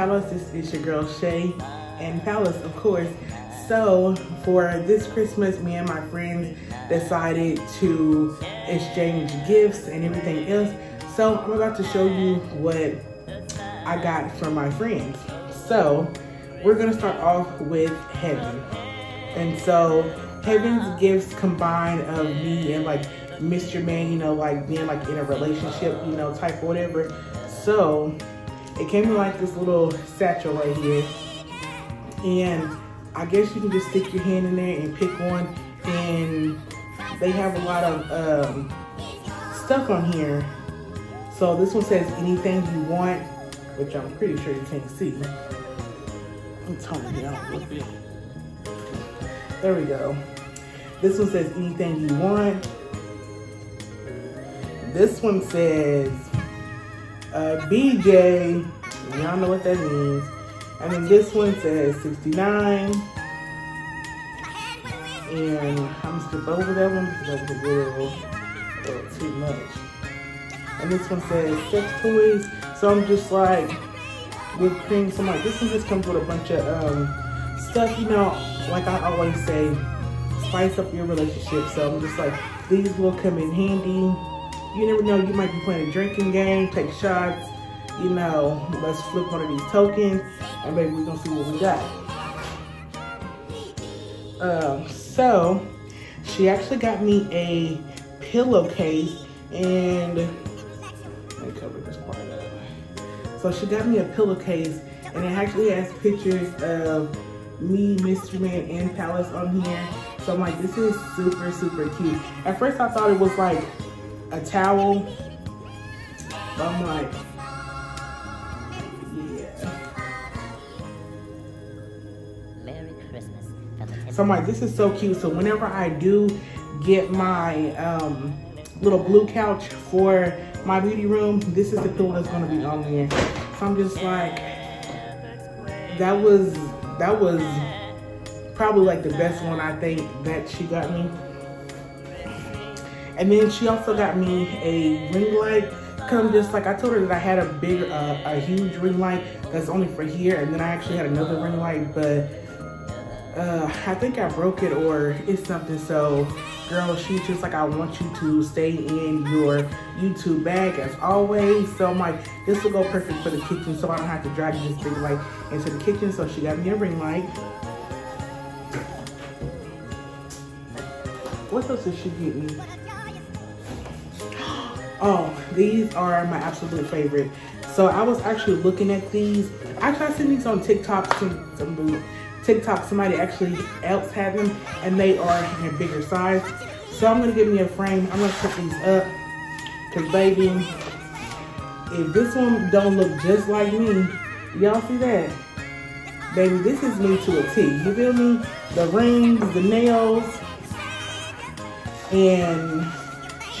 Palace. This is your girl Shay and Palace, of course. So, for this Christmas, me and my friends decided to exchange gifts and everything else. So, I'm about to show you what I got from my friends. So, we're gonna start off with Heaven. And so, Heaven's gifts combined of me and like Mr. Man, you know, like being like in a relationship, you know, type whatever. So it came in like this little satchel right here. And I guess you can just stick your hand in there and pick one. And they have a lot of um, stuff on here. So this one says anything you want, which I'm pretty sure you can't see. I'm. There we go. This one says anything you want. This one says uh, BJ. Y'all know what that means. And then this one says 69. And I'm skip over that one because that was a little, little too much. And this one says sex toys. So I'm just like whipped cream. So I'm like, this one just comes with a bunch of um, stuff, you know, like I always say, spice up your relationship. So I'm just like, these will come in handy you never know, you might be playing a drinking game, take shots, you know, let's flip one of these tokens, and maybe we're gonna see what we got. Um, so, she actually got me a pillowcase, and let me cover this part up. So she got me a pillowcase, and it actually has pictures of me, Mr. Man, and Palace on here. So I'm like, this is super, super cute. At first I thought it was like a towel. I'm like, yeah. Merry Christmas. So I'm like, this is so cute. So whenever I do get my um, little blue couch for my beauty room, this is the pillow that's gonna be on there. So I'm just like, that was that was probably like the best one I think that she got me. And then she also got me a ring light. Come just like I told her that I had a big, uh, a huge ring light that's only for here, and then I actually had another ring light, but uh, I think I broke it or it's something. So, girl, she's just like, I want you to stay in your YouTube bag as always. So I'm like, this will go perfect for the kitchen, so I don't have to drag this big light into the kitchen. So she got me a ring light. What else did she get me? Oh, these are my absolute favorite. So I was actually looking at these. Actually, I seen these on TikTok. Some, some TikTok, somebody actually else had them, and they are in a bigger size. So I'm gonna give me a frame. I'm gonna put these up, cause baby, if this one don't look just like me, y'all see that? Baby, this is me to a T. You feel me? The rings, the nails, and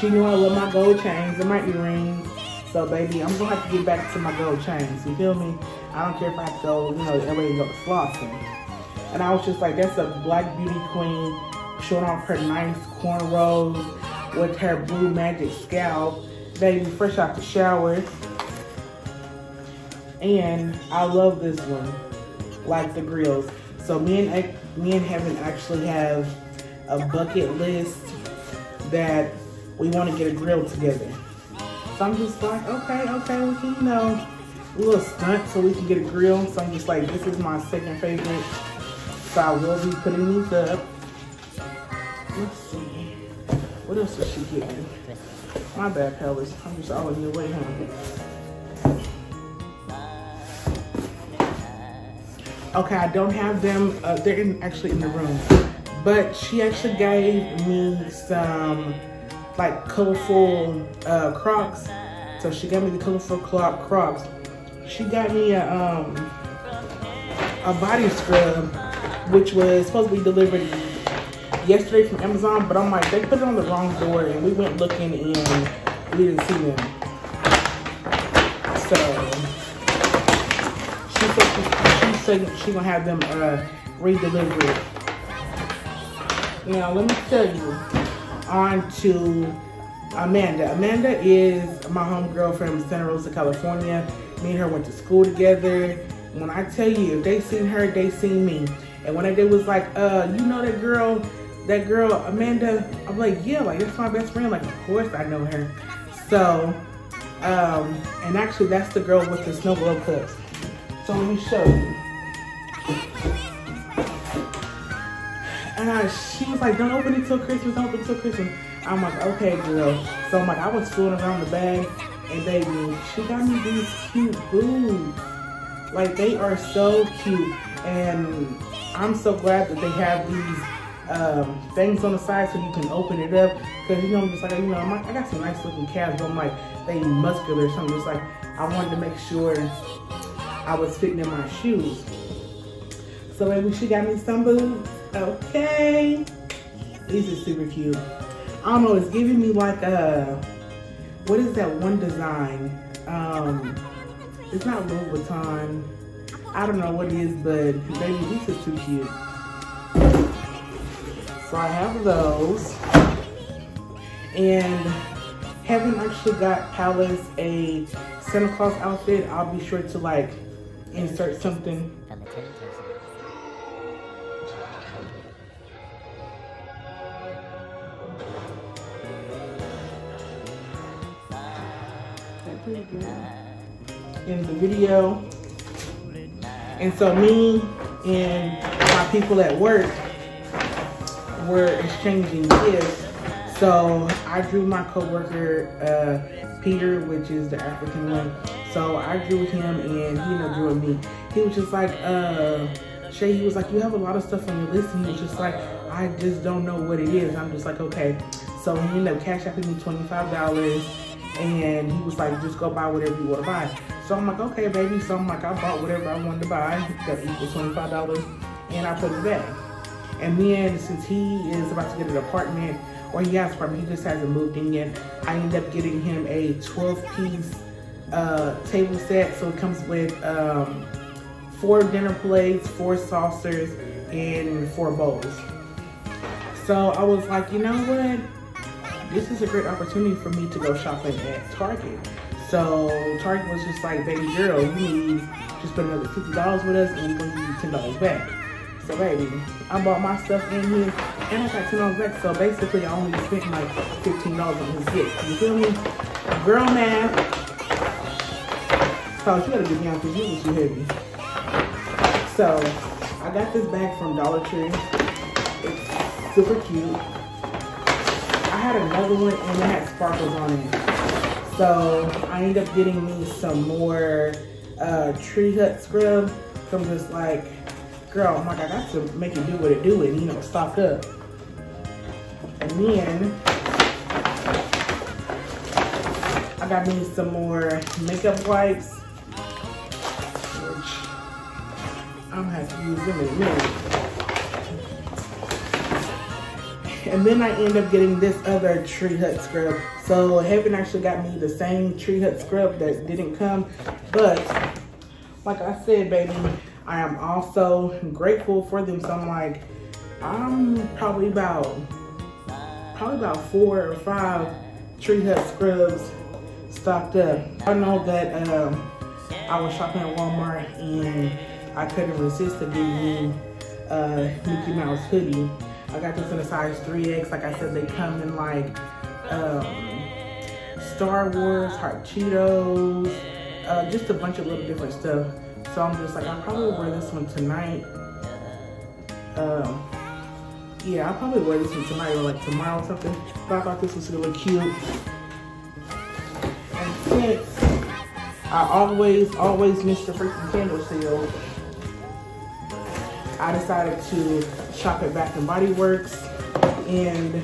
she knew I love my gold chains and my earrings. So baby, I'm gonna have to get back to my gold chains. You feel me? I don't care if I have to go, you know, LA and go to flossing. And I was just like, that's a black beauty queen showing off her nice cornrows with her blue magic scalp. Baby, fresh out the shower. And I love this one, like the grills. So me and me and Heaven actually have a bucket list that we want to get a grill together. So I'm just like, okay, okay, we can, you know, a little stunt so we can get a grill. So I'm just like, this is my second favorite. So I will be putting these up. Let's see. What else did she get me? My bad, Palace. I'm just all in your way, huh? Okay, I don't have them. Uh, they're in, actually in the room. But she actually gave me some like colorful uh, Crocs. So she got me the colorful Crocs. She got me a um, a body scrub, which was supposed to be delivered yesterday from Amazon, but I'm like, they put it on the wrong door, and we went looking and we didn't see them. So she said she, said she gonna have them uh, re-delivered. Now let me tell you, on to Amanda. Amanda is my homegirl from Santa Rosa, California. Me and her went to school together. When I tell you, if they seen her, they seen me. And when they was like, uh, you know that girl, that girl Amanda, I'm like, yeah, like that's my best friend. Like, of course I know her. So, um, and actually that's the girl with the snow globe cups. So let me show you. And I, she was like, don't open it till Christmas, don't open it till Christmas. I'm like, okay, girl. So I'm like, I was fooling around the bag, and baby, she got me these cute boots. Like, they are so cute. And I'm so glad that they have these um, things on the side so you can open it up. Because, you know, I'm just like, you know, like, i got some nice looking calves, but I'm like, they muscular or something. Just like, I wanted to make sure I was fitting in my shoes. So baby, she got me some boots. Okay. These are super cute. I don't know, it's giving me like a, what is that one design? Um, it's not Louis Vuitton. I don't know what it is, but baby, these are too cute. So I have those. And Heaven actually got Palace a Santa Claus outfit. I'll be sure to like insert something in the video. And so me and my people at work were exchanging gifts. So I drew my coworker uh, Peter, which is the African one. So I drew him and he you know drew me. He was just like, uh, Shay, he was like, you have a lot of stuff on your list. And he was just like, I just don't know what it is. I'm just like, okay. So he ended up cash apping me $25 and he was like, just go buy whatever you want to buy. So I'm like, okay, baby. So I'm like, I bought whatever I wanted to buy that equals $25 and I put it back. And then since he is about to get an apartment, or he has apartment, he just hasn't moved in yet, I end up getting him a 12 piece uh, table set. So it comes with um, four dinner plates, four saucers, and four bowls. So I was like, you know what? This is a great opportunity for me to go shopping at Target. So Target was just like, baby girl, you need just put another $50 with us and we're gonna give you $10 back. So baby, I bought my stuff in here and I got $10 back. So basically I only spent like $15 on his gift. You feel me? Girl math. So you gotta get me out because you was too heavy. So I got this bag from Dollar Tree. It's super cute had another one and it had sparkles on it. So I ended up getting me some more uh, Tree Hut scrub. I'm just like, girl, I'm like, I got to make it do what it do and, you know, stock up. And then I got me some more makeup wipes. Which I'm gonna have to use them in a minute. And then I end up getting this other Tree Hut scrub. So Heaven actually got me the same Tree Hut scrub that didn't come. But like I said, baby, I am also grateful for them. So I'm like, I'm probably about, probably about four or five Tree Hut scrubs stocked up. I know that um, I was shopping at Walmart and I couldn't resist to get a Mickey Mouse hoodie. I got this in a size 3X. Like I said, they come in like um, Star Wars, Hot Cheetos, uh, just a bunch of little different stuff. So I'm just like, I'll probably wear this one tonight. Um, yeah, I'll probably wear this one tonight or like tomorrow or something. But I thought this was really cute. And since I always, always miss the freaking candle sale, I decided to shop at Bath and Body Works, and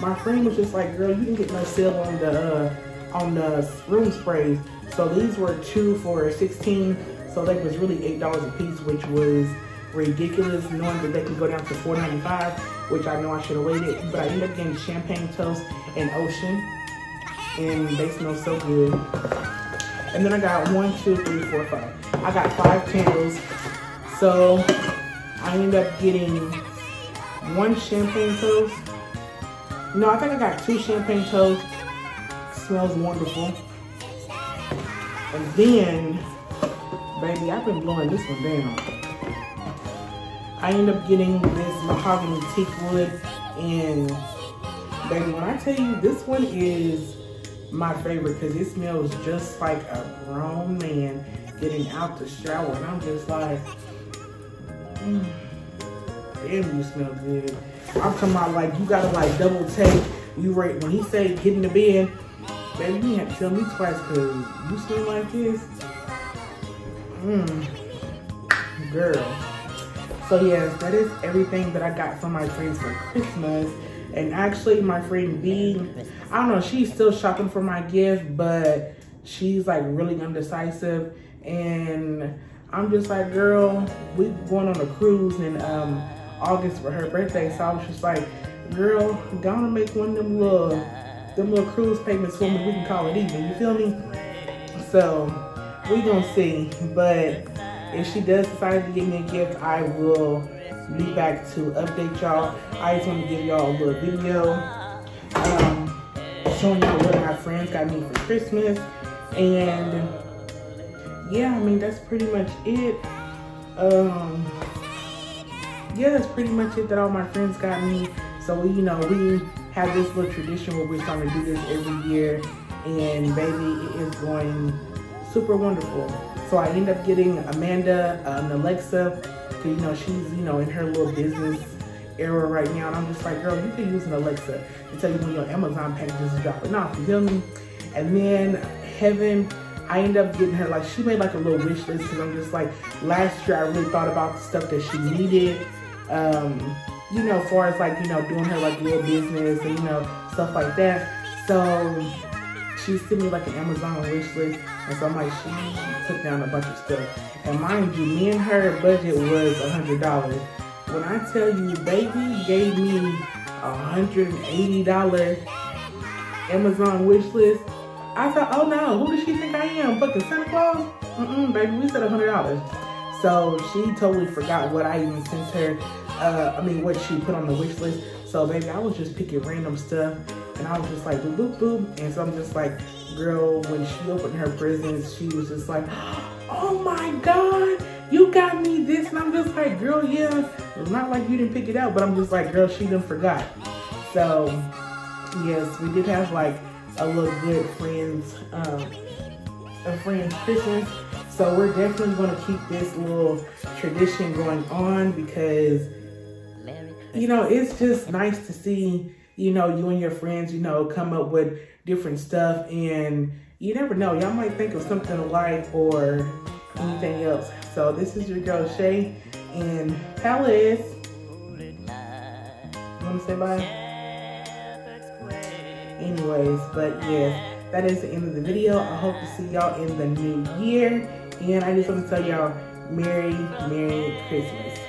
my friend was just like, "Girl, you can get no sale on the uh, on the room sprays." So these were two for 16, so they was really eight dollars a piece, which was ridiculous, knowing that they could go down to 4.95, which I know I should have waited. But I ended up getting Champagne Toast and Ocean, and they smell so good. And then I got one, two, three, four, five. I got five candles. So I ended up getting one champagne toast. No, I think I got two champagne toast Smells wonderful. And then, baby, I've been blowing this one down. I end up getting this mahogany teak wood and baby, when I tell you this one is my favorite because it smells just like a grown man getting out the shower and I'm just like, damn, you smell good. I'm talking about like you gotta like double take. You right when he say get in the bed, baby, you have to tell me twice because you smell like this. Mmm, girl. So yes, that is everything that I got from my friends for Christmas. And actually, my friend B, I don't know, she's still shopping for my gift, but she's like really undecisive. And I'm just like, girl, we going on a cruise in um, August for her birthday. So I was just like, girl, gonna make one of them little, them little cruise payments for me. We can call it even. You feel me? So we gonna see. But if she does decide to give me a gift, I will be back to update y'all. I just want to give y'all a little video um, showing y'all what my friends got me for Christmas. And yeah, I mean, that's pretty much it. Um, yeah, that's pretty much it that all my friends got me. So, you know, we have this little tradition where we're starting to do this every year. And baby, it is going super wonderful. So I end up getting Amanda an Alexa you know, she's, you know, in her little business era right now. And I'm just like, girl, you can use an Alexa to tell you when your Amazon packages is dropping off. You feel me? And then Heaven, I end up getting her, like, she made like a little wish list because I'm just like, last year I really thought about the stuff that she needed. Um, you know, far as like, you know, doing her like little business and, you know, stuff like that. So she sent me like an Amazon wish list. And so I'm like, she took down a bunch of stuff. And mind you, me and her budget was a $100. When I tell you, baby gave me a $180 Amazon wish list, I thought, oh no, who does she think I am? Fucking Santa Claus? Mm-mm, baby, we said a $100. So she totally forgot what I even sent her. Uh, I mean, what she put on the wish list. So baby, I was just picking random stuff. And I was just like, boop, boop, boop. And so I'm just like, girl, when she opened her presents, she was just like, oh my God, you got me this. And I'm just like, girl, yeah. It's not like you didn't pick it out, but I'm just like, girl, she done forgot. So yes, we did have like a little good friends, um, a friend's Christmas. So we're definitely gonna keep this little tradition going on because, you know, it's just nice to see, you know, you and your friends, you know, come up with different stuff and you never know. Y'all might think of something alike or anything else. So this is your girl Shay and Palace. You want to say bye? Anyways, but yes, that is the end of the video. I hope to see y'all in the new year. And I just want to tell y'all Merry, Merry Christmas.